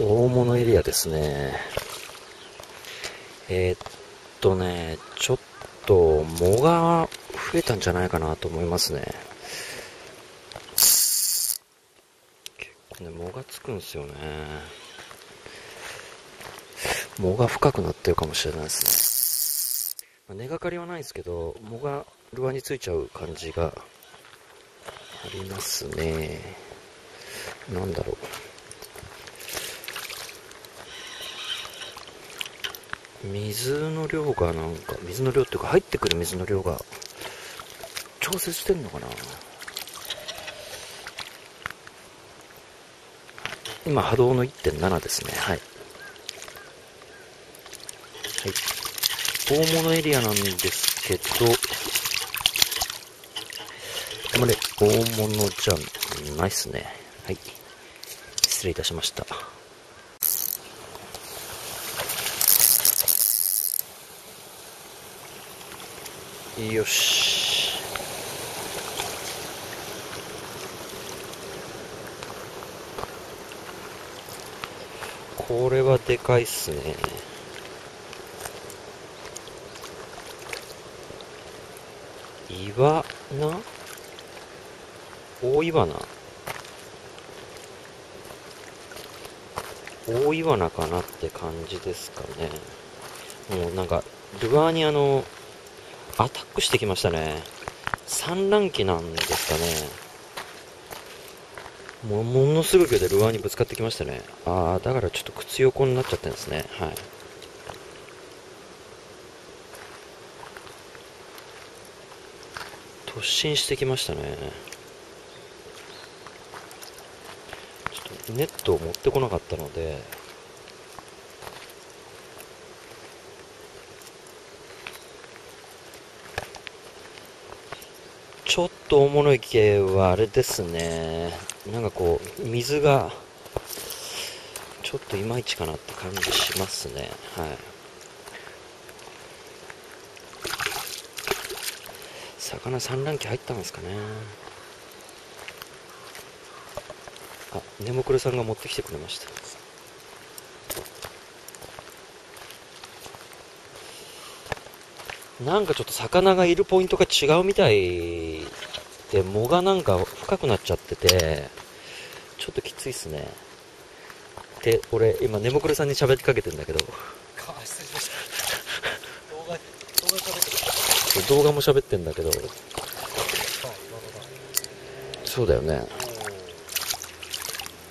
大物エリアですね。えー、っとね、ちょっと、藻が増えたんじゃないかなと思いますね。結構ね、藻がつくんですよね。藻が深くなってるかもしれないですね。まあ、根がかりはないんですけど、藻がルアについちゃう感じがありますね。なんだろう。水の量がなんか、水の量っていうか入ってくる水の量が調節してんのかな？今波動の1.7ですね。はい。はい。大物エリアなんですけど、あまり大物じゃないっすね。はい。失礼いたしました。よし。これはでかいっすね。岩な？大岩な？大岩なかなって感じですかね。もうなんか、ルアーにあの、アタックしてきましたね。産卵期なんですかね。もものすごい勢いでルアーにぶつかってきましたね。ああ、だからちょっと靴横になっちゃってるんですね。はい。突進してきましたね。ちょっとネットを持ってこなかったので、ちょっとおもろい系はあれですね。なんかこう、水が、ちょっといまいちかなって感じしますね。はい。魚産卵期入ったんですかね。あ、ネモクルさんが持ってきてくれました。なんかちょっと魚がいるポイントが違うみたいで、藻がなんか深くなっちゃってて、ちょっときついっすね。で、俺、今、ネモクルさんに喋りかけてんだけど。動画、動画喋って動画も喋ってんだけど。そうだよね。